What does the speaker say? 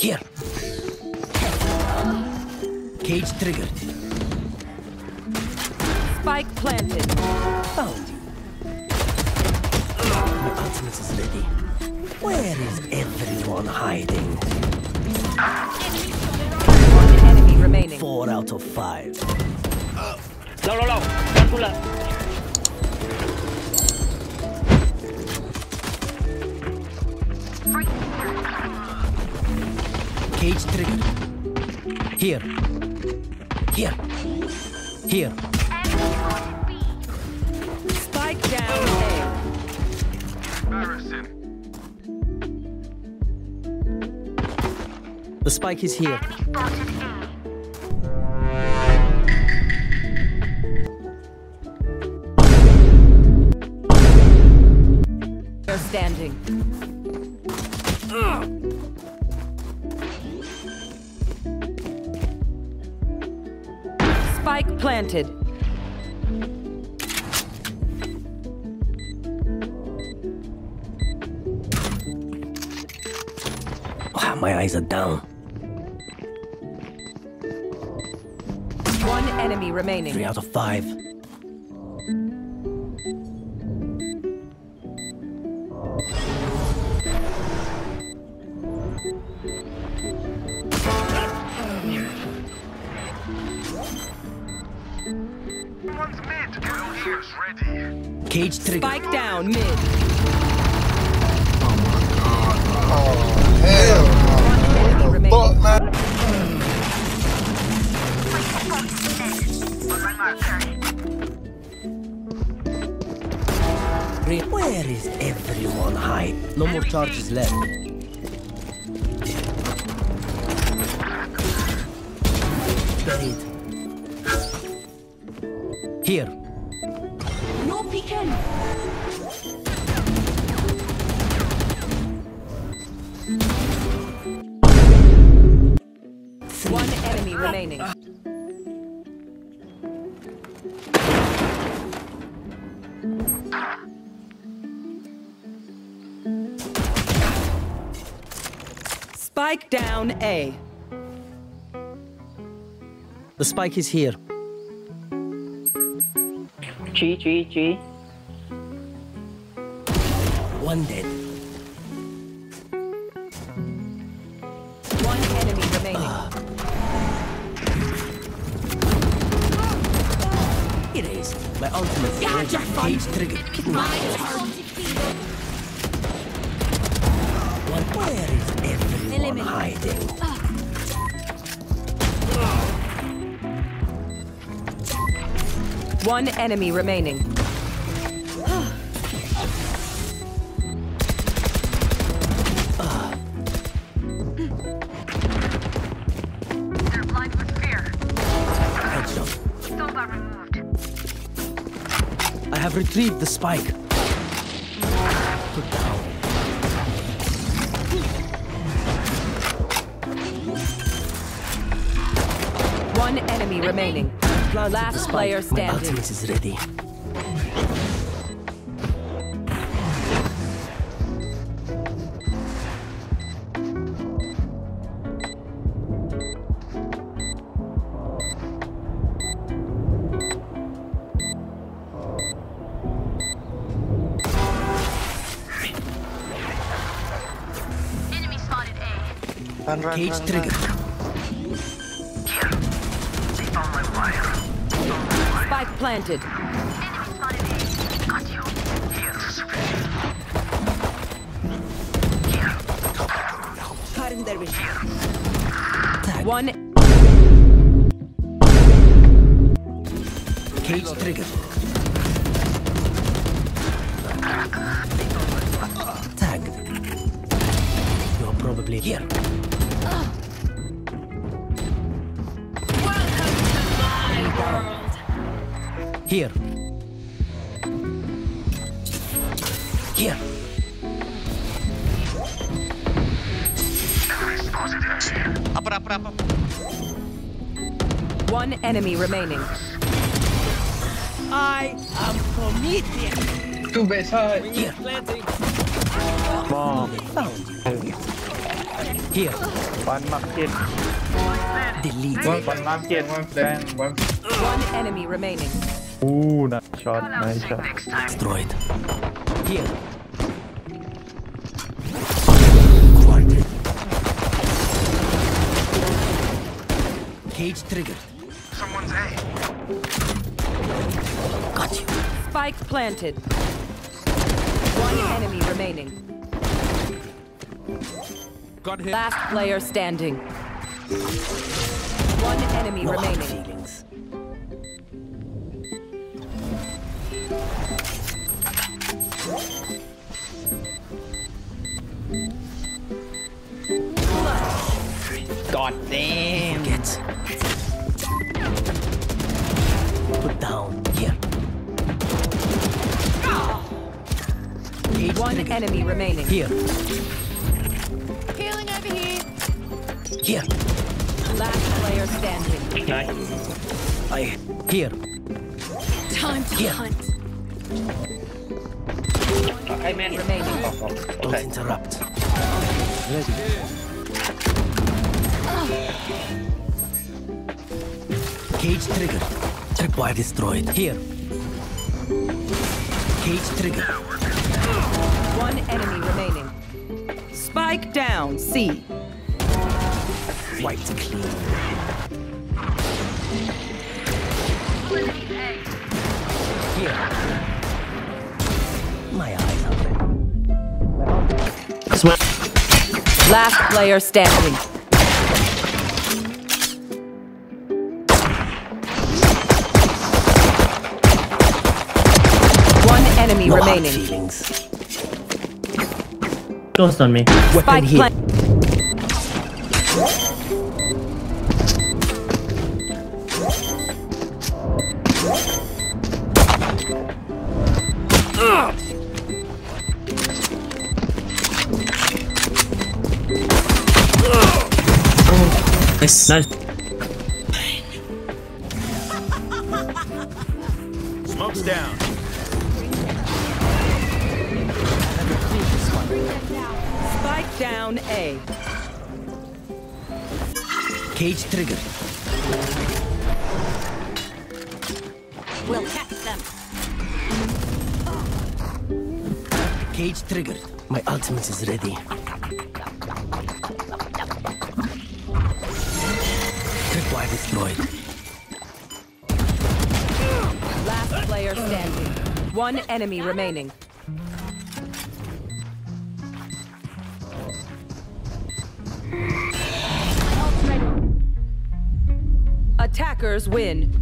Here. Cage triggered. Spike planted. Found you. My ultimate is ready. Where is everyone hiding? One enemy remaining. Four out of five. Uh, no, no, no. Cage triggered. Here. Here. Here. Spike down A. The spike is here. They're standing. Spike planted. Ah, my eyes are down. One enemy remaining. Three out of five. One's mid. Here's ready. Cage triggered. Spike down mid. Oh Hell no. Enemy remaining. Fuck, man. On my marker. Re- Where is everyone hide? No more charges left. Buried. Here. No peeking. One enemy remaining. Spike down A. The spike is here. Tree, tree. One dead. One enemy remaining. Ah. It is my ultimate gotcha, Cage trigger. My. One, where is everyone hiding? Uh. One enemy remaining. They're blind with fear. Headshot. Soba removed. I have retrieved the spike. Put down. One enemy remaining. Planted Last spike. player My standing. ultimate is ready. Enemy spotted Spike planted. Enemy spotted A. Got you. Here's One Cage triggered. Tag. You're probably here. Here. Here. Upper, upper, upper. one enemy remaining. I am committed. Two base high. Here. Bomb. Here. One market, Delete. one, one market, one flank, one. One enemy remaining. Ooh, nice shot, nice shot. Destroyed. Here. Quantum. Cage triggered. Someone's A. Got you. Spike planted. One enemy remaining. Got hit. Last player standing. One enemy No hard remaining. God damn Get. Put down. Here. Cage One triggered. enemy remaining. Here. Healing over here. Here. Last player standing. Nice I. Here. Time to Here. hunt. Okay, man. Remaining. Oh, oh. Okay. Don't interrupt. Ready. Cage trigger. Tripwire destroyed. Here. Cage trigger. One enemy remaining. Spike down, C. White clean. Here. My eyes are red. Last player standing. One enemy No hard remaining. feelings. Ghost on me. Weapon Spike here. plant. Nice. Nice. Smoke's down. Spike down A. Cage triggered. We'll catch them. Cage triggered. My ultimate is ready. Destroyed. Last player standing. One enemy remaining. Attackers win.